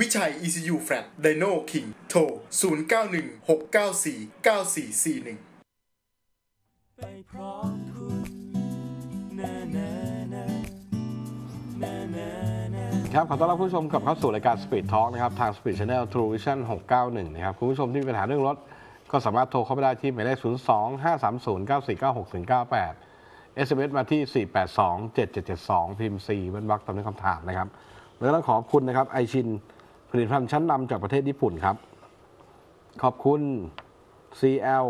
วิชัย ECU Flat Dino King โทร 0916949441 ไปพร้อมคุณนะนะนะนะนะนะครับขอต้อนรับผู้ชมกลับเข้าสู่รายการ Speed Talk นะครับ ทาง Speed Channel True Vision 691 นะครับ คุณผู้ชมที่มีปัญหาเรื่องรถ ก็สามารถโทรเข้าไปได้ที่หมายเลข 02 530 9496 98 SMS มาที่ 482 7772 พิมพ์ 4เป็นวักตามด้วยคำถามนะครับ แล้วก็ต้องขอบคุณนะครับ ไอชิน ผลิตภัณฑ์ชั้นนำจากประเทศญี่ปุ่นครับ ขอบคุณ CL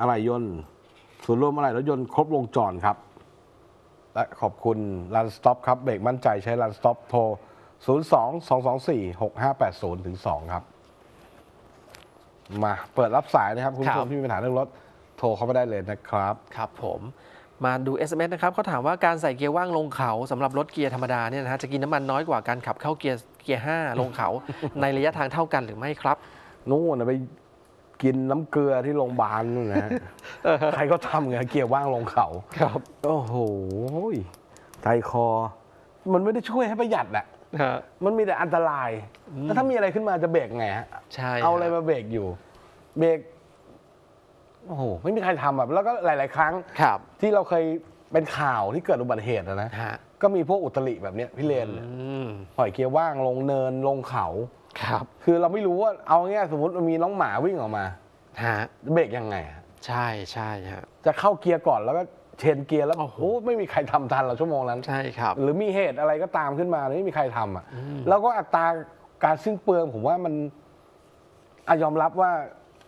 อะไหล่ยนต์ ศูนย์รวมอะไหล่รถยนต์ครบวงจรครับ และขอบคุณ Run Stop ครับ เบรกมั่นใจใช้ Run Stop โทร 02 224 6580ถึง2ครับ มาเปิดรับสายนะครับ คุณผู้ชครัมบที่มีปัญหาเรื่องรถโทรเข้ามาได้เลยนะครับ ครับผม มาดู SMS นะครับเขาถามว่าการใส่เกียร์ว่างลงเขาสำหรับรถเกียร์ธรรมดาเนี่ยนะฮะจะกินน้ำมันน้อยกว่าการขับเข้าเกียร์เกียร์5ลงเขา ในระยะทางเท่ากันหรือไม่ครับนู่นนะไปกินน้ำเกลือที่โรงพยาบาลนู่นนะฮะใครก็ทำไงเกียร์ว่างลงเขาครับโอ้โหใจคอ มันไม่ได้ช่วยให้ประหยัดแหละมันมีแต่อันตรายแล้วถ้ามีอะไรขึ้นมาจะเบรกไงฮะใช่เอาอะไรฮมาเบรกอยู่ เบรก โอ้โหไม่มีใครทำแบบแล้วก็หลาย ๆ ครั้ง ครับ ที่เราเคยเป็นข่าวที่เกิดอุบัติเหตุอะนะ ฮะ ก็มีพวกอุตริแบบเนี้ยพี่เลนอืม ปล่อยเกียร์ว่างลงเนินลงเขา ครับ คือเราไม่รู้ว่าเอาง่ายๆสมมติมันมีน้องหมาวิ่งออกมา ฮะ เบรกยังไงอะใช่ใช่ฮะ จะเข้าเกียร์ก่อนแล้วก็เชนเกียร์แล้วโอ้โห โอ้โหไม่มีใครทำทันเราชั่วโมงนั้น ใช่ครับ หรือมีเหตุอะไรก็ตามขึ้นมาไม่มีใครทำอะแล้วก็อัตราการสิ้นเปลืองผมว่ามันอายอมรับว่า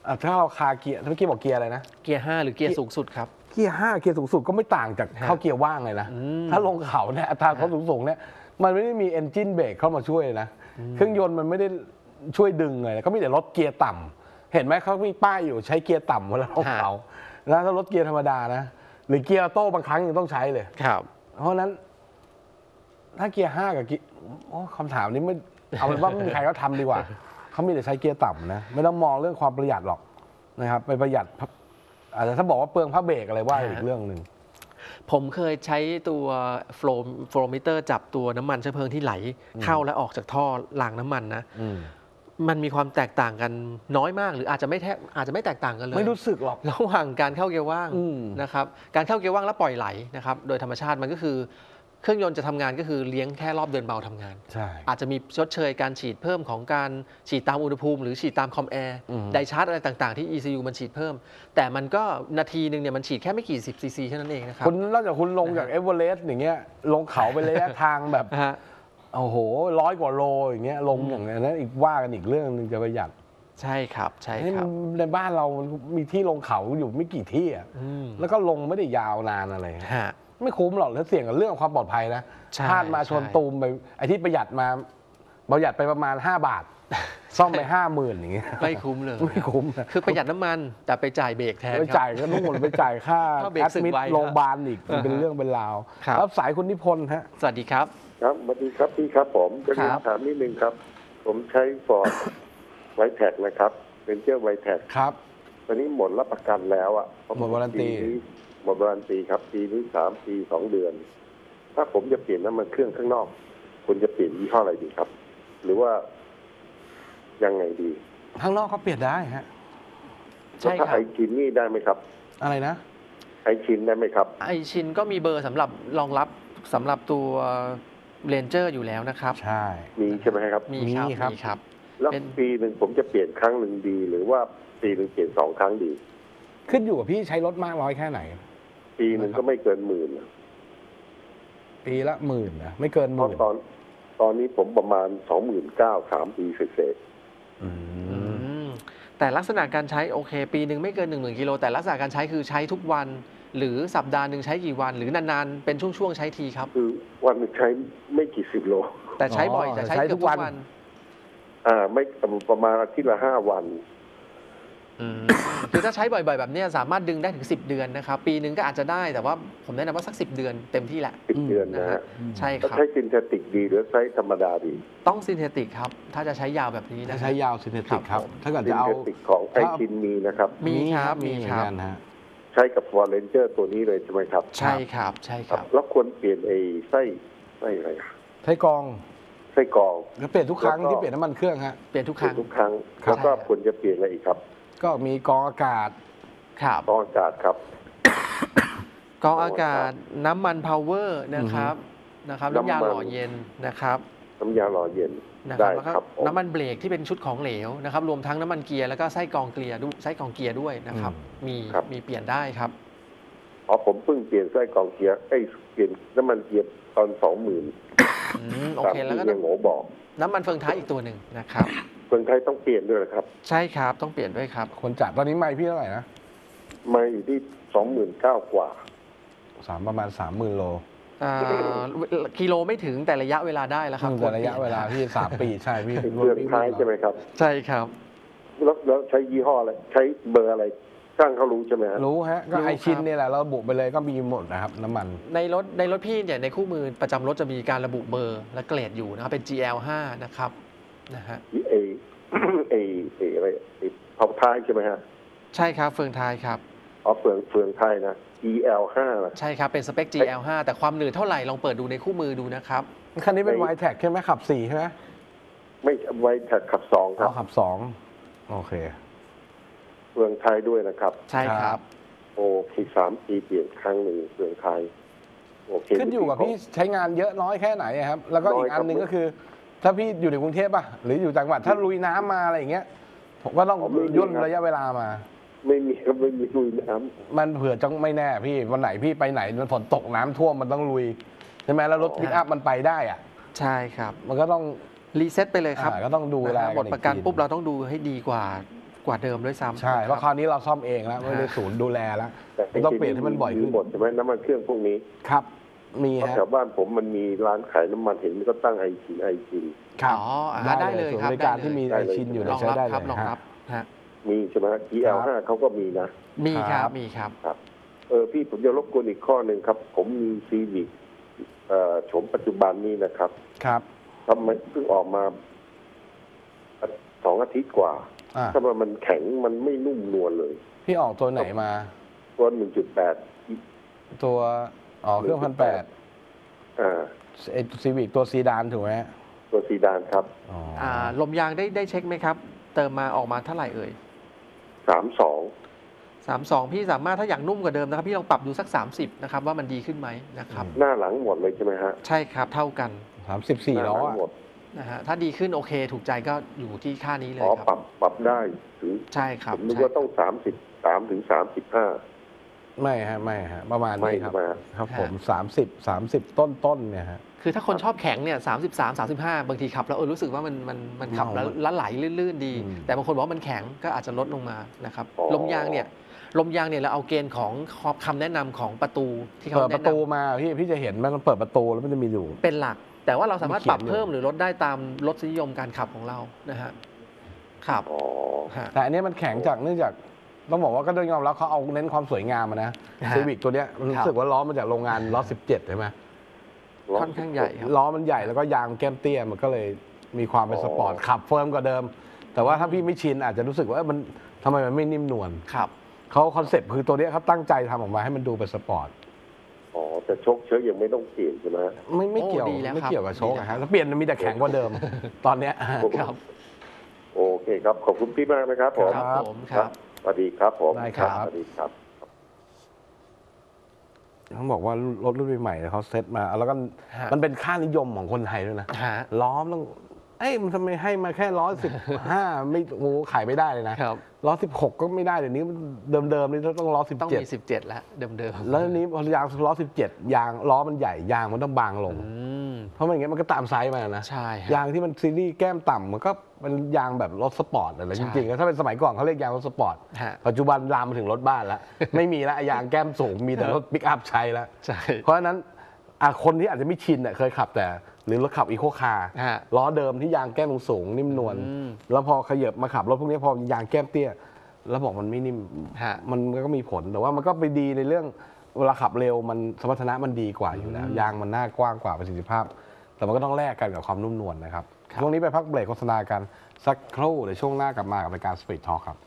อะถ้าเราคาเกียร์เมื่อกี้บอกเกียร์อะไรนะ เกียร์5หรือเกียร์สูงสุดครับ เกียร์ห้าเกียร์สูงสุดก็ไม่ต่างจากฮะเข้าเกียร์ว่างเลยนะอืมถ้าลงเขาเนี่ยอัตราความสูงสูงเนี่ยมันไม่ได้มี engine brake เข้ามาช่วยนะ เครื่องยนต์มันไม่ได้ช่วยดึงเลยก็มีแต่ลดเกียร์ต่ำเห็นไหมเขามีป้ายอยู่ใช้เกียร์ต่ำเวลาลงเขาแล้วถ้ารถเกียร์ธรรมดานะ หรือเกียร์ออโต้บางครั้งยังต้องใช้เลยครับ เพราะฉะนั้น ถ้าเกียร์ห้ากับเกียร์โอ้คำถามนี้ไม่เอาเป็นว่าไม่มีใครเขาทำดีกว่า เขามีแต่ใช้เกียร์ต่ำนะ ไม่ต้องมองเรื่องความประหยัดหรอกนะครับ ไปประหยัดพับอาจจะถ้าบอกว่าเปลืองผ้าเบรกอะไรว่าอีกเรื่องหนึ่งผมเคยใช้ตัว flow flow meter จับตัวน้ำมันเชื้อเพลิงที่ไหล เข้าและออกจากท่อรางน้ำมันนะอืมมันมีความแตกต่างกันน้อยมากหรืออาจจะไม่แทบอาจจะไม่แตกต่างกันเลย ไม่รู้สึกหรอกระหว่างการเข้าเกียร์ว่างอืมนะครับการเข้าเกียร์ว่างแล้วปล่อยไหลนะครับโดยธรรมชาติมันก็คือ เครื่องยนต์จะทำงานก็คือเลี้ยงแค่รอบเดินเบาทำงาน ใช่ อาจจะมีชดเชยการฉีดเพิ่มของการฉีดตามอุณหภูมิ หรือฉีดตามคอมแอร์อืมไดชาร์จอะไรต่างๆที่ ECU มันฉีดเพิ่ม แต่มันก็นาทีหนึ่งเนี่ยมันฉีดแค่ไม่กี่สิบซีซีแค่นั้นเองนะครับคุณนอกจากคุณลงจากเอเวอเรสต์อย่างเงี้ยลงเขาไประยะทางแบบนะฮะโอ้โหร้อยกว่าโลอย่างเงี้ยลงอย่างนั้นอีกว่ากันอีกเรื่องหนึงจะประหยัดใช่ครับใช่นี่ครับในบ้านเรามันมีที่ลงเขาอยู่ไม่กี่ที่อะอืมแล้วก็ลงไม่ได้ยาวนานอะไรฮะ ไม่คุ้มหรอกแล้วเสี่ยงกับเรื่องความปลอดภัยนะใช่พลาดมาชนใช่ตูมไปไอ้ที่ประหยัดมาประหยัดไปประมาณ 5 บาท ซ่อมไปห้าหมื่นอย่างเงี้ยไม่คุ้มเลย ไม่คุ้มนะคือประหยัดน้ำมันแต่ไปจ่ายเบรกแทนไปครับจ่ายก็นู่นไปจ่ายค่าถ้าเบรกแอดสึกมิดไว้โรงพยาบาลอีกมันเป็นอ่าฮะเรื่องเป็นราวครับรับสายคุณนิพนธ์ฮะสวัสดีครับ ครับสวัสดีครับพี่ครับผมจะเรียนครับถามนิดนึงครับ ผมใช้ Ford Wildtrak นะครับเป็นเจ้า Wildtrak ครับตอนนี้หมดรับประกันแล้วอะหมด warranty ปี หมด warranty ครับ ปีนี้สามปีสองเดือน ถ้าผมจะเปลี่ยนน้ำมันเครื่องข้างนอกคุณจะเปลี่ยนยี่ห้ออะไรดีครับ หรือว่ายังไงดี ข้างนอกเขาเปลี่ยนได้ฮะใช่แล้วถ้าครับ Aisin นี่ได้ไหมครับ อะไรนะ Aisin ได้ไหมครับ ไอชินก็มีเบอร์สำหรับรองรับสำหรับตัวเรนเจอร์อยู่แล้วนะครับ ใช่ มีใช่ไหมครับ มีครับมีครับ มีครับ แล้วเป็น ปีหนึ่งผมจะเปลี่ยนครั้งหนึ่งดี หรือว่าปีหนึ่งเปลี่ยนสองครั้งดี ขึ้นอยู่กับพี่ใช้รถมากน้อยแค่ไหน ปีหนึ่งก็ไม่เกินหมื่นนะปีละหมื่นนะไม่เกินหเพราะมื่นตอน ตอนนี้ผมประมาณสองหมื่นเก้าสามปีเศษอืมอืมแต่ลักษณะการใช้โอเค ปีหนึ่งไม่เกิน1 0,000กิโลแต่ลักษณะการใช้คือใช้ทุกวัน หรือสัปดาห์หนึ่งใช้กี่วัน หรือนานๆเป็นช่วงๆใช้ทีครับ ๆคือวันหนึ่งใช้ไม่กี่สิบโล แต่ใช้บ่อยแต่ใช้เกือบทุกวัน อ่า ไม่ประมาณอาทิตย์ละห้าวันอืม คือถ้าใช้บ่อยๆ แบบเนี้ยสามารถดึงได้ถึง 10 เดือนนะครับ ปีหนึ่งก็อาจจะได้แต่ว่าผมแนะนำว่าสัก 10 เดือนเต็มที่แหละสิบเดือนนะนะฮะฮะใช่แล้วครับใช้ synthetic ดีหรือใช้ธรรมดาดี ต้อง synthetic ครับ ถ้าจะใช้ยาวแบบนี้ถ้านะใช้ยาว synthetic ครับผมถ้าเกิดจะเอา synthetic ของ Aisin ถ้ามีนะครับ มีครับมีเหมือนกันครับกันฮะใช้กับ Ford Ranger ตัวนี้เลยใช่ไหมครับ ใช่ครับใช่ครับครับแล้วควรเปลี่ยนไอ้ไส้ไส้อะไรอะไส้กรองไส้กรองก็เปลี่ยนทุกครั้งแล้วก็ที่เปลี่ยนน้ำมันเครื่องฮะเปลี่ยนทุกคเปลี่ยนทุกครั้งครับแล้วก็ควรจะเปลี่ยนอะไรอีกครับ ก็มีกรองอากาศครับกรองอากาศครับกรองอากาศน้ำมัน power นะครับนะครับน้ำมันน้ำยาหล่อเย็นนะครับน้ำยาหล่อเย็นนะคได้รับแล้วก็ครับผมน้ำมันเบรกที่เป็นชุดของเหลวนะครับ รวมทั้งน้ำมันเกียร์แล้วก็ไส้กรองเกียร์ด้วยไส้กรองเกียร์ด้วยนะครับ มีมีเปลี่ยนได้ครับอ๋อผมเพิ่งเปลี่ยนไส้กรองเกียร์ไอ้ยเปลี่ยนน้ำมันเกียร์ตอนสองหมื่นอืมโอตามเคแล้วก็ที่เฮียโง่บอกน้ำมันเฟืองท้ายอีกตัวหนึ่งนะครับ คนไทยต้องเปลี่ยนด้วยนะครับ ใช่ครับต้องเปลี่ยนด้วยครับ คนจัดตอนนี้ไม่พี่เท่าไหร่นะมาอยู่ที่สองหมื่นเก้ากว่าสามประมาณสามหมื่นโลอ่ากิโลไม่ถึงแต่ระยะเวลาได้แล้วครับแต่ระยะเวลาที่สามปีใช่พี่เป็นเครื่องท้ายใช่ไหมครับ ใช่ครับ แล้วแล้วใช้ยี่ห้ออะไรใช้เบอร์อะไรช่างเขารู้ใช่ไหมฮะรู้ฮะก็รู้ไอชินครับเนี่ยแหละเราระบุไปเลยก็มีหมดนะครับน้ำมัน ในรถในรถพี่เนี่ยในคู่มือประจำรถจะมีการระบุเบอร์และเกรดอยู่นะครับเป็น GL5 นะครับ นะฮะเอเอเออะไรไอ้เผาท้ายใช่ไหมฮะ ใช่ครับเฟืองท้ายครับอ๋อเฟืองเฟืองท้ายนะ EL ห้านะใช่ครับ เป็นสเปค GL5 แต่ความหนืดเท่าไหร่ลองเปิดดูในคู่มือดูนะครับ คันนี้เป็นไม่ไวแท็กใช่ไหมขับสี่ใช่ไหมไม่ไว้ถัดขับสองคอ๋รัอบขับสองโอเค เฟืองท้ายด้วยนะครับ ใช่ครับโอเคสามปีเปลี่ยนครั้งหนึ่งเฟืองท้ายโอเค ขึ้นอยู่กับพี่ใช้งานเยอะน้อยแค่ไหนอะครับ แล้วก็อีกอันหนึ่งก็คือ ถ้าพี่อยู่ในกรุงเทพป่ะหรืออยู่ต่างจังหวัดถ้าลุยน้ำมาอะไรอย่างเงี้ยผมก็ต้องย่นระยะเวลามา ไม่มีครับไม่มีลุยน้มันเผื่อจังไม่แน่พี่วันไหนพี่ไปไหนมันฝนตกน้ำท่วมมันต้องลุยใช่ไหมแล้วรถพิกอัพมันไปได้อะใช่ครับ มันก็ต้องรีเซ็ตไปเลยครับอ่าก็ต้องดูนะแลฮะหมดอีประกันทีปุ๊บเราต้องดูให้ดีกว่ากว่าเดิมด้วยซ้ำใช่เพราะนะคราวนี้เราซ่อมเองแล้วไม่ได้ศูนย์ดูแลแล้วำแต่ต้องเปลี่ยนให้มันบ่อยขึ้น หมดใช่ไหมน้ำมันเครื่องพวกนี้ ครับ มีเพราะฮะแถวบ้านผมมันมีร้านขายน้ำมันเห็นมันก็ตั้งไอจีไอจีครับอ๋ออ่าได้เลยส่วนครับบริการได้เลย ที่มีได้ไอเลยชินอยู่ลเนี่ยองใช้รับได้ครับเลลอยงฮะ รับฮะมีใช่ไหมฮะ EL ห้าเขาก็มีนะ มีคครัรับ บมีครับครับ เออพี่ผมจะรบกวนอีกข้อหนึ่งครับ ผมมีซีวิกเอ่อโฉมปัจจุบันนี้นะครับครับทำไมเพิ่งออกมาสองอาทิตย์กว่าอ่าทำไมมันแข็งมันไม่นุ่มนวลเลย พี่ออกตัวไหนมา ตัวหนึ่งจุดแปดตัว อ๋อเครื่องพันแปดอ่าไอซีวิกตัวซีดานถูกไหมฮะตัวซีดานครับอ๋อออ่าลมยางได้ได้เช็คไหมครับ เติมมาออกมาเท่าไหร่เอ่ยสามสอง32พี่สามารถถ้าอยากนุ่มกว่าเดิมนะครับ พี่ลองปรับดูสัก 30นะครับว่ามันดีขึ้นไหมนะครับ หน้าหลังหมดเลยใช่ไหมฮะใช่ครับเท่ากันสามสิบสี่หน้าล้อหลัอะหมดนะฮะถ้าดีขึ้นโอเคถูกใจก็อยู่ที่ค่านี้เลยอ๋อคปรัรับบปรับได้ถึงใช่ครับผมนึกใช่ว่าต้องสามสิบสามถึงสามสิบห้า ไม่ฮะไม่ฮะประมาณไม่นี้ครับใช่ไหมฮะครับผมสามสิบสามสิบต้นต้นๆเนี่ยฮะ คือถ้าคนชอบแข็งเนี่ย33 35บางทีขับแล้วเออรู้สึกว่ามันมันมันขับแล้วเมาละไหลลื่นๆดี อืม แต่บางคนบอกว่ามันแข็งก็อาจจะลดลงมานะครับอ๋อ ลมยางเนี่ยลมยางเนี่ยเราเอาเกณฑ์ของคำแนะนำของประตูที่เขาเปิดปแนะระนำ ตูมาพี่พี่จะเห็นมันเปิดประตูแล้วมันจะมีอยู่ เป็นหลัก แต่ว่าเราสามารถมีเขีปยนรับเพิ่มอยู่หรือลดได้ตามรสนิยมการขับของเรานะฮะครับอ๋อ ฮะแต่อันนี้มันแข็งจากเนื่องจาก ต้องบอกว่าก็ต้องยอมรับเขาเอาเน้นความสวยงามมานะฮะ Civic ตัวเนี้ยมันครับรู้สึกว่าล้อมาจากโรงงานล้อสิบเจ็ดใช่ไหมค่อนข้างใหญ่ครับ ล้อมันใหญ่แล้วก็ยางแก้มเตี้ยมันก็เลยมีความเป็นอ๋อสปอร์ตขับ firm กว่าเดิม แต่ว่าถ้าพี่ไม่ชินอาจจะรู้สึกว่าเอ้ยมันทำไมมันไม่นิ่มนวลครับ เขา concept คือตัวเนี้ยเขาตั้งใจทำออกมาให้มันดูเป็นสปอร์ต อ๋อแต่โช้คโช้คยังไม่ต้องเปลี่ยนใช่ไหมฮะไม่ไม่โอ้เกี่ยวดีแล้วไม่ครับเกี่ยวกับโชคดีแล้วนะฮะถ้าเปลี่ยนมันมีแต่แข็งกว่าเดิม ตอนเนี้ย ครับ โอเคครับ ขอบคุณพี่มากนะครับผม ครับผมครับส วัสดีครับผมได้ครับ สวัสดีครับต้องบอกว่ารถรุ่นใหม่ๆเนี่ยเขาเซ็ตมา แล้วก็ฮะ มันเป็นค่านิยมของคนไทยด้วยนะ ฮะ ล้อมต้อง เอ้ยมันทำไมให้มาแค่ร้อยสิบห้าไม่โอ้โหขายไม่ได้เลยนะครับ ร้อยสิบหกก็ไม่ได้เดี๋ยวนี้เดิมๆนี่ต้องร้อยสิบต้องเจ็ดมี17แล้วเดิมแล้วทีนี้พอยางร้อยสิบเจ็ดยางล้อมันใหญ่ยางมันต้องบางลง ๆอืมเพราะไม่อย่างงี้นมันก็ตามไซส์มานะใช่ฮะ ยางที่มันซีรีส์แก้มต่ำมันก็เป็นยางแบบรถสปอร์ตอะไรใช่ จริงๆแล้วถ้าเป็นสมัยก่อนเขาเรียกยางรถสปอร์ตฮะปัจจุบันลามมาถึงรถบ้านแล้ว ไม่มีแล้วไอ้ยางแก้มสูงมีแต่รถปิกอัพใช้แล้ว ใช่ เพราะฉะนั้นอะคนที่อาจจะไม่ชินเนี่ยเคยขับแต่ หรือรถขับอีโคคาร์ฮะ ล้อเดิมที่ยางแก้มสูงๆนิ่มนวลอืมแล้วพอขยับมาขับรถพวกนี้พอยางแก้มเตี้ย แล้วบอกมันไม่นิ่ม ฮะ มันก็มีผลแต่ว่ามันก็ไปดีในเรื่องเวลาขับเร็วมันสมรรถนะมันดีกว่าอยู่แล้ว ยางมันหน้ากว้างกว่าประสิทธิภาพ แต่มันก็ต้องแลกกันกับความนุ่มนวลนะครับช่วงนี้ไปพักเบรกโฆษณากันสักครู่เดี๋ยวช่วงหน้ากลับมากับรายการ Speed Talk ครับ